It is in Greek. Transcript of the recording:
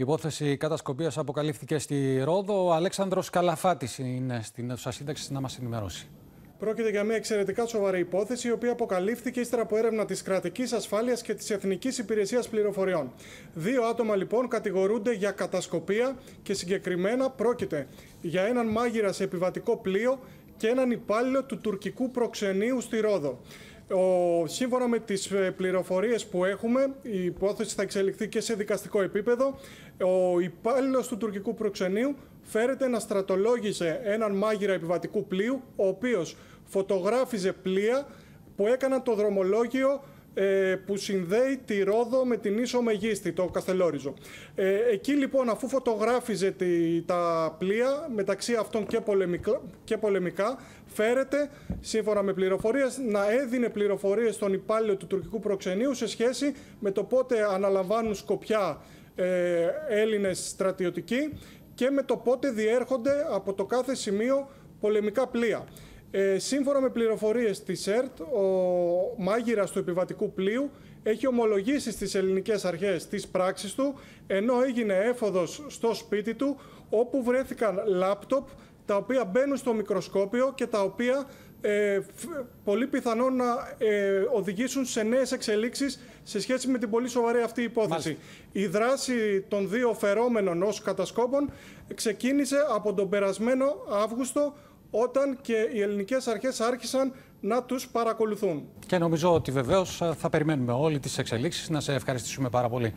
Η υπόθεση κατασκοπίας αποκαλύφθηκε στη Ρόδο. Ο Αλέξανδρος Καλαφάτης είναι στην αίθουσα σύνταξης να μας ενημερώσει. Πρόκειται για μια εξαιρετικά σοβαρή υπόθεση, η οποία αποκαλύφθηκε ύστερα από έρευνα της κρατικής ασφάλειας και της Εθνικής Υπηρεσίας Πληροφοριών. Δύο άτομα λοιπόν κατηγορούνται για κατασκοπία και συγκεκριμένα πρόκειται για έναν μάγειρα σε επιβατικό πλοίο και έναν υπάλληλο του τουρκικού προξενείου στη Ρόδο. Ο, σύμφωνα με τις ε, πληροφορίες που έχουμε, η υπόθεση θα εξελιχθεί και σε δικαστικό επίπεδο. Ο υπάλληλος του τουρκικού προξενείου φέρεται να στρατολόγησε έναν μάγειρα επιβατικού πλοίου, ο οποίος φωτογράφιζε πλοία που έκαναν το δρομολόγιο ε, που συνδέει τη Ρόδο με την ίσο Μεγίστη, το Καστελόριζο. Ε, εκεί λοιπόν αφού φωτογράφιζε τη, τα πλοία μεταξύ αυτών και πολεμικά, και πολεμικά φέρεται σύμφωνα με πληροφορίες να έδινε πληροφορίες στον υπάλληλο του τουρκικού προξενείου σε σχέση με το πότε αναλαμβάνουν σκοπιά ε, Έλληνες στρατιωτικοί και με το πότε διέρχονται από το κάθε σημείο πολεμικά πλοία. Ε, σύμφωνα με πληροφορίες της ΕΡΤ, ο μάγειρας του επιβατικού πλοίου έχει ομολογήσει στις ελληνικές αρχές τις πράξεις του, ενώ έγινε έφοδος στο σπίτι του, όπου βρέθηκαν λάπτοπ, τα οποία μπαίνουν στο μικροσκόπιο και τα οποία ε, πολύ πιθανόν να ε, οδηγήσουν σε νέες εξελίξεις σε σχέση με την πολύ σοβαρή αυτή υπόθεση. Η δράση των δύο φερόμενων ως κατασκόπων ξεκίνησε από τον περασμένο Αύγουστο όταν και οι ελληνικές αρχές άρχισαν να τους παρακολουθούν. Και νομίζω ότι βεβαίως θα περιμένουμε όλοι τις εξελίξεις. Να σε ευχαριστήσουμε πάρα πολύ.